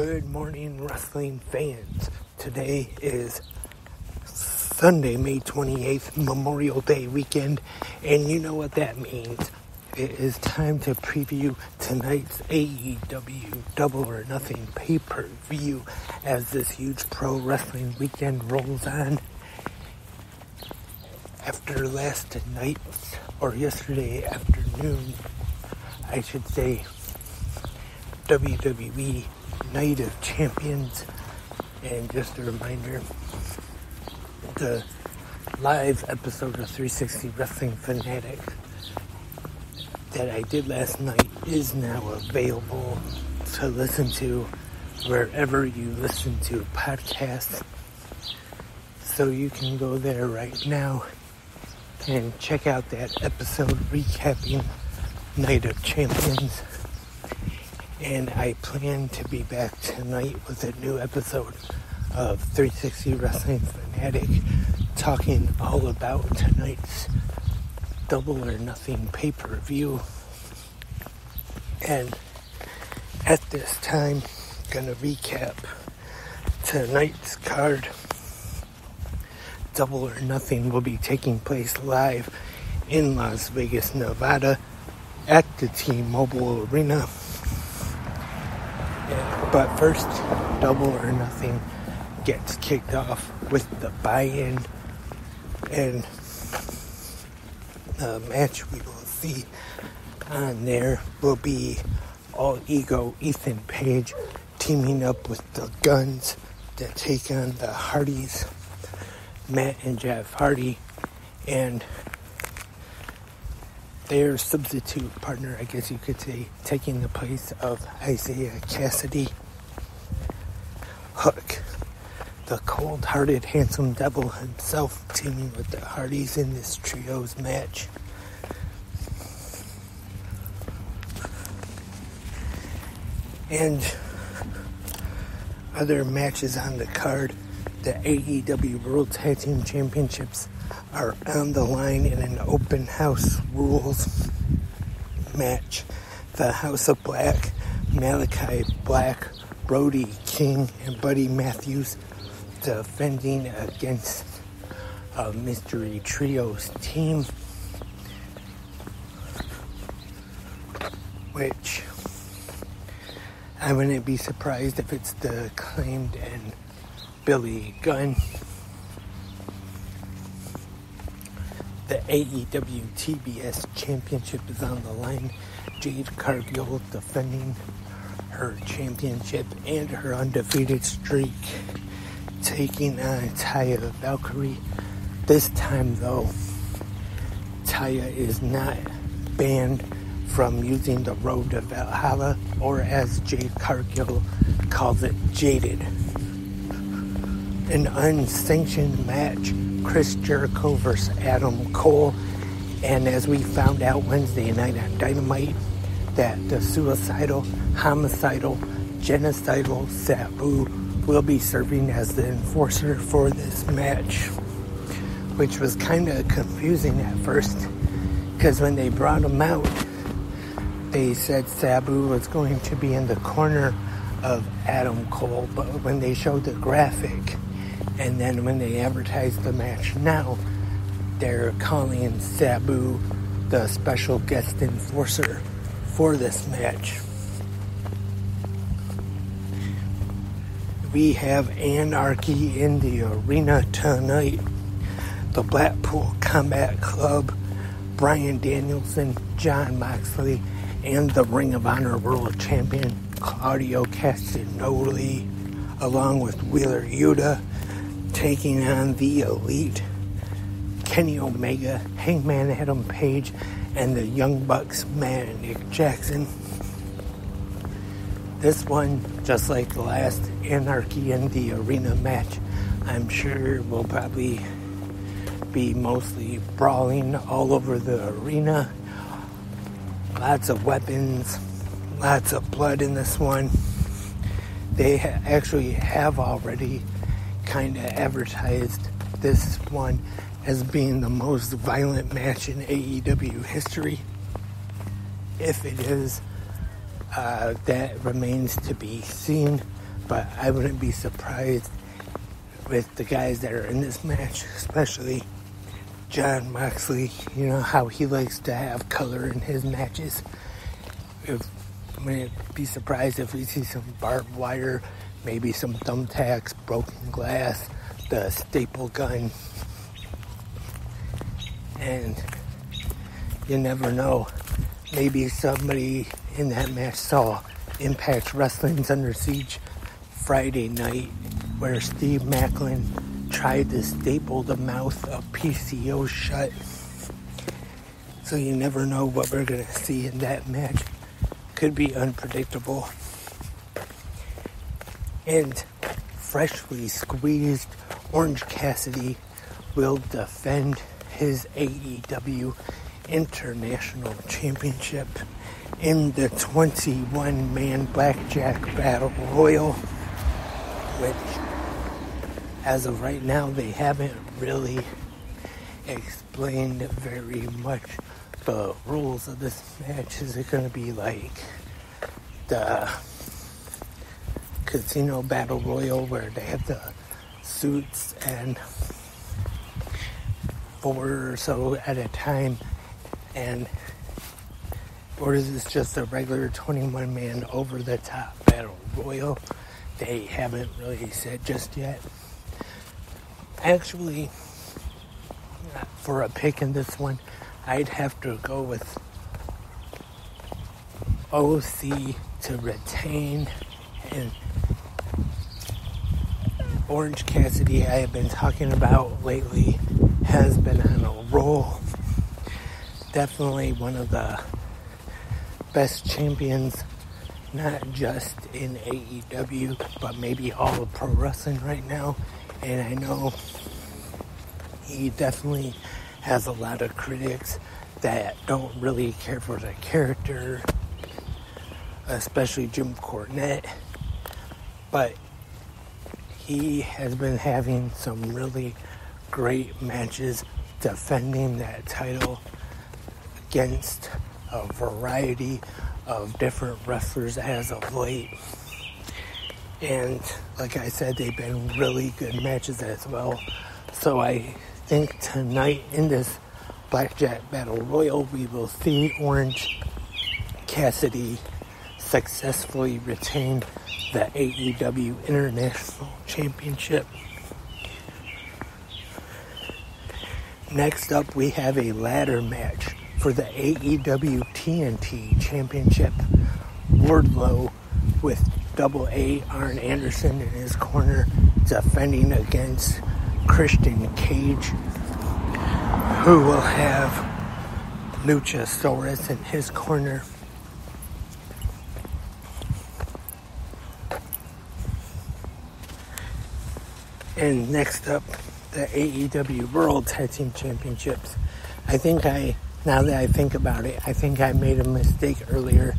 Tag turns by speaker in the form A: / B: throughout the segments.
A: Good morning, wrestling fans. Today is Sunday, May 28th, Memorial Day weekend, and you know what that means. It is time to preview tonight's AEW Double or Nothing pay per view as this huge pro wrestling weekend rolls on. After last night, or yesterday afternoon, I should say, WWE Night of Champions. And just a reminder the live episode of 360 Wrestling Fanatic that I did last night is now available to listen to wherever you listen to podcasts. So you can go there right now and check out that episode recapping Night of Champions and I plan to be back tonight with a new episode of 360 Wrestling Fanatic talking all about tonight's Double or Nothing pay per view. And at this time, gonna recap tonight's card. Double or Nothing will be taking place live in Las Vegas, Nevada at the T Mobile Arena but first, Double or Nothing gets kicked off with the buy-in. And the match we will see on there will be All Ego Ethan Page teaming up with the Gunns to take on the Hardys, Matt and Jeff Hardy, and their substitute partner, I guess you could say, taking the place of Isiah Kassidy. Hook, the cold hearted, handsome devil himself, teaming with the Hardys in this trio's match. And other matches on the card the AEW World Tag Team Championships are on the line in an open house rules match. The House of Black, Malachi Black, Brody King, and Buddy Matthews defending against a Mystery Trios team, which I wouldn't be surprised if it's the acclaimed and Billy Gunn. AEW TBS Championship is on the line. Jade Cargill defending her championship and her undefeated streak, taking on Taya Valkyrie. This time, though, Taya is not banned from using the road to Valhalla, or as Jade Cargill calls it, jaded. An unsanctioned match Chris Jericho versus Adam Cole. And as we found out Wednesday night on Dynamite, that the suicidal, homicidal, genocidal Sabu will be serving as the enforcer for this match, which was kind of confusing at first because when they brought him out, they said Sabu was going to be in the corner of Adam Cole, but when they showed the graphic, and then when they advertise the match now, they're calling Sabu the special guest enforcer for this match. We have anarchy in the arena tonight. The Blackpool Combat Club, Bryan Danielson, Jon Moxley, and the Ring of Honor World Champion Claudio Castagnoli, along with Wheeler Yuta taking on the Elite, Kenny Omega, Hangman Adam Page, and the Young Bucks man Nick Jackson. This one, just like the last Anarchy in the Arena match, I'm sure will probably be mostly brawling all over the arena. Lots of weapons, lots of blood in this one. They actually have already kind of advertised this one as being the most violent match in AEW history. If it is, uh, that remains to be seen. but I wouldn't be surprised with the guys that are in this match, especially Jon Moxley. You know how he likes to have color in his matches. If I mean, be surprised if we see some barbed wire, maybe some thumbtacks, broken glass, the staple gun, and you never know. Maybe somebody in that match saw Impact Wrestling's Under Siege Friday night where Steve Maclin tried to staple the mouth of PCO shut. So you never know what we're going to see in that match. Could be unpredictable. And freshly squeezed Orange Cassidy will defend his AEW International Championship in the 21 man Blackjack Battle Royal, which, as of right now, they haven't really explained very much the rules of this match. Is it going to be like the Casino Battle Royal where they have the suits and four or so at a time? And or is this just a regular 21 man over the top battle royal? They haven't really said just yet. Actually, for a pick in this one, I'd have to go with OC to retain and Orange Cassidy, I have been talking about lately, has been on a roll. Definitely one of the best champions, not just in AEW, but maybe all of pro wrestling right now. And I know he definitely has a lot of critics that don't really care for the character, especially Jim Cornette. But he has been having some really great matches defending that title against a variety of different wrestlers as of late. And like I said, they've been really good matches as well. So I think tonight in this Blackjack Battle Royal, we will see Orange Cassidy successfully retained the AEW International Championship. Next up, we have a ladder match for the AEW TNT Championship. Wardlow with double A Arn Anderson in his corner defending against Christian Cage, who will have Luchasaurus in his corner. And next up, the AEW World Tag Team Championships. I think I now that I think about it, I think I made a mistake earlier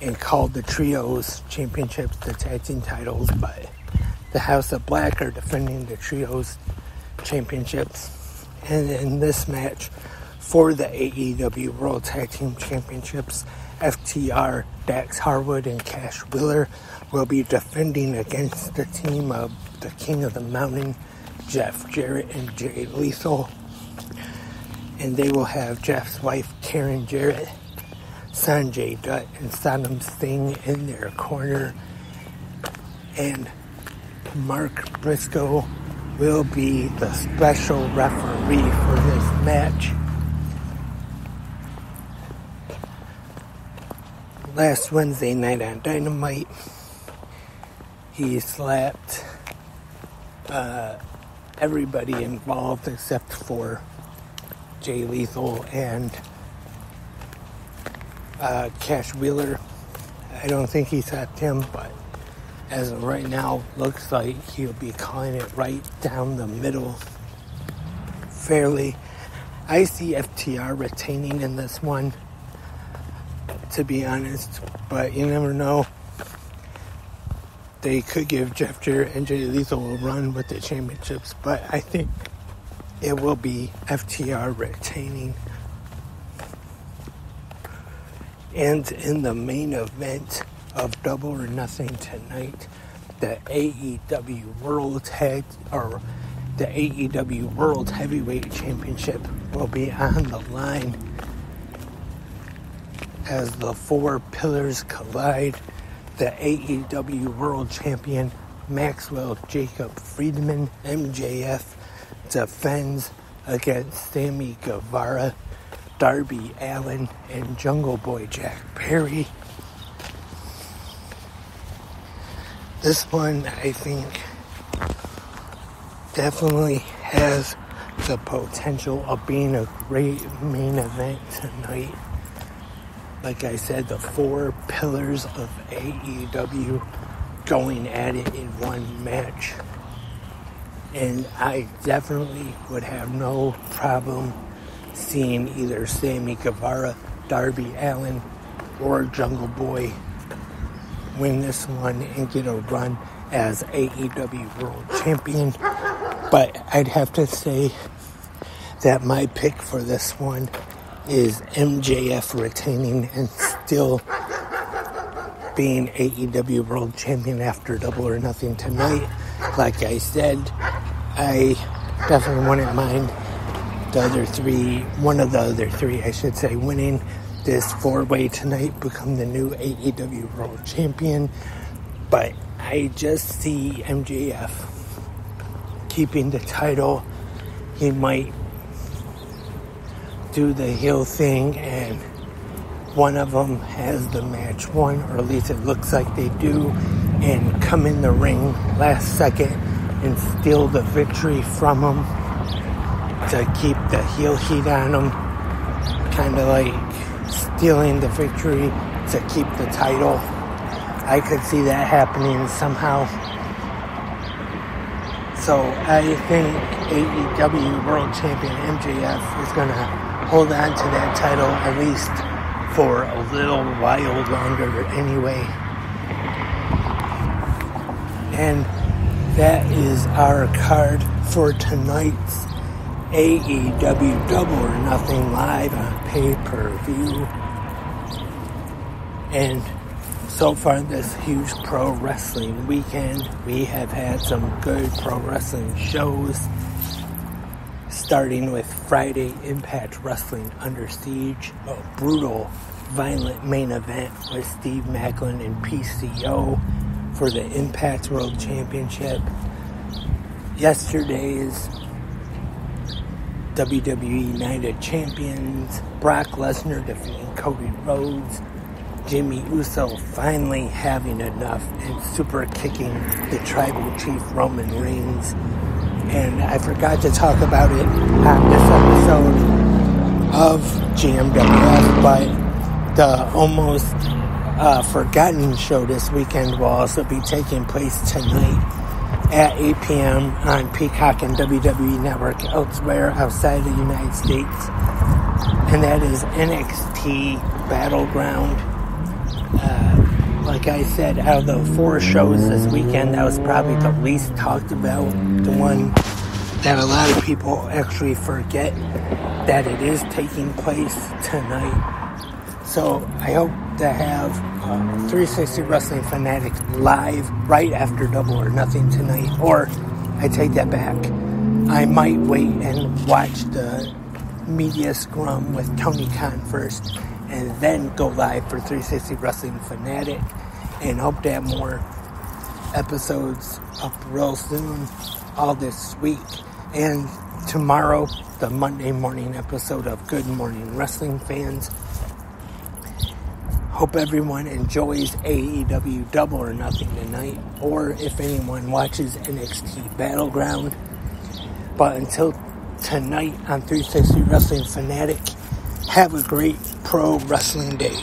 A: and called the Trios Championships the tag team titles, but the House of Black are defending the Trios Championships. And in this match for the AEW World Tag Team Championships, FTR, Dax Harwood, and Cash Wheeler will be defending against the team of the King of the Mountain, Jeff Jarrett, and Jay Lethal and they will have Jeff's wife Karen Jarrett, Sanjay Dutt, and Satnam Singh in their corner, and Mark Briscoe will be the special referee for this match. Last Wednesday night on Dynamite, he slapped uh, everybody involved except for Jay Lethal and uh, Cash Wheeler. I don't think he slapped him, but as of right now, looks like he'll be calling it right down the middle fairly. I see FTR retaining in this one, to be honest, but you never know. They could give Jeff Jarrett and Jay Lethal a run with the championships, but I think it will be FTR retaining. And in the main event of Double or Nothing tonight, the AEW World Tag or the AEW World Heavyweight Championship will be on the line as the four pillars collide. The AEW World Champion Maxwell Jacob Friedman MJF defends against Sammy Guevara, Darby Allin, and Jungle Boy Jack Perry. This one, I think, definitely has the potential of being a great main event tonight. Like I said, the four pillars of AEW going at it in one match. And I definitely would have no problem seeing either Sammy Guevara, Darby Allin, or Jungle Boy win this one and get a run as AEW World Champion. But I'd have to say that my pick for this one is MJF retaining and still being AEW World Champion after Double or Nothing tonight. Like I said, I definitely wouldn't mind the other three, one of the other three, I should say, winning this four way tonight, become the new AEW World Champion. But I just see MJF keeping the title. He might do the heel thing and one of them has the match won, or at least it looks like they do, and come in the ring last second and steal the victory from them to keep the heel heat on them, kind of like stealing the victory to keep the title. I could see that happening somehow. So I think AEW World Champion MJF is going to hold on to that title at least for a little while longer anyway. And that is our card for tonight's AEW Double or Nothing live on pay per view. And so far, this huge pro wrestling weekend, we have had some good pro wrestling shows. Starting with Friday Impact Wrestling Under Siege, a brutal, violent main event with Steve Maclin and PCO for the Impact World Championship. Yesterday's WWE of Champions, Brock Lesnar defeating Cody Rhodes, Jimmy Uso finally having enough and super kicking the tribal chief Roman Reigns. And I forgot to talk about it on this episode of GMWF, but the almost uh, forgotten show this weekend will also be taking place tonight at 8 p.m. on Peacock and WWE Network elsewhere outside the United States. And that is NXT Battleground. Uh, like I said, out of the four shows this weekend, that was probably the least talked about. The one that a lot of people actually forget that it is taking place tonight. So I hope to have uh, 360 Wrestling Fanatic live right after Double or Nothing tonight. Or I take that back. I might wait and watch the media scrum with Tony Khan first and then go live for 360 Wrestling Fanatic and hope to have more episodes up real soon all this week. And tomorrow, the Monday morning episode of Good Morning Wrestling Fans Hope everyone enjoys AEW Double or Nothing tonight, or if anyone watches NXT Battleground. But until tonight on 360 Wrestling Fanatic, have a great pro wrestling day.